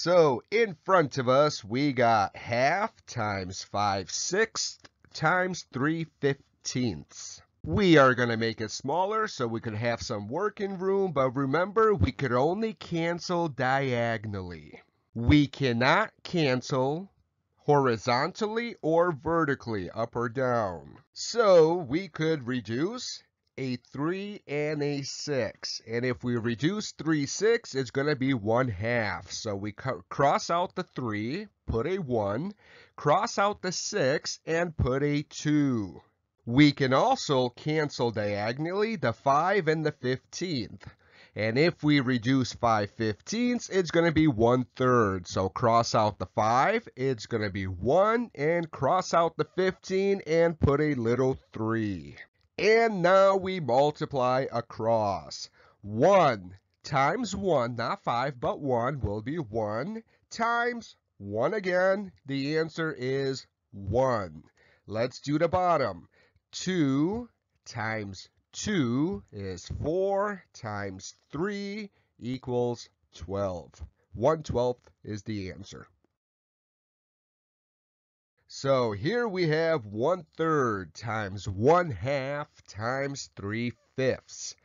So in front of us, we got half times 5 sixths times 3 fifteenths. We are going to make it smaller so we could have some working room, but remember, we could only cancel diagonally. We cannot cancel horizontally or vertically, up or down. So we could reduce a 3 and a 6. And if we reduce 3 6, it's going to be 1 half. So we cross out the 3, put a 1, cross out the 6, and put a 2. We can also cancel diagonally the 5 and the 15th. And if we reduce 5 fifteenths, it's going to be 1 third. So cross out the 5, it's going to be 1, and cross out the 15 and put a little 3. And now we multiply across. 1 times 1, not 5, but 1 will be 1 times 1 again. The answer is 1. Let's do the bottom. 2 times 2 is 4 times 3 equals 12. 1 12th is the answer. So here we have one third times 1 half times 3 fifths.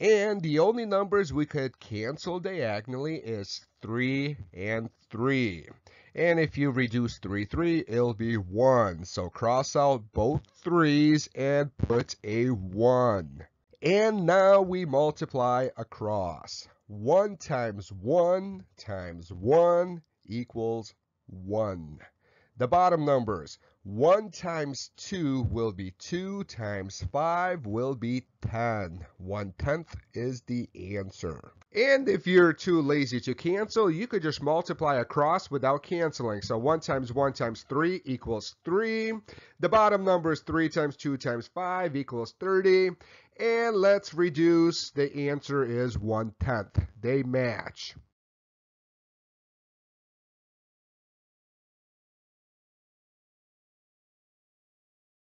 And the only numbers we could cancel diagonally is 3 and 3. And if you reduce 3, 3, it'll be 1. So cross out both 3's and put a 1. And now we multiply across. 1 times 1 times 1 equals 1. The bottom numbers, 1 times 2 will be 2 times 5 will be 10. 1 tenth is the answer. And if you're too lazy to cancel, you could just multiply across without canceling. So 1 times 1 times 3 equals 3. The bottom number is 3 times 2 times 5 equals 30. And let's reduce. The answer is 1 tenth. They match.